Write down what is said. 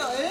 예. La, la vestita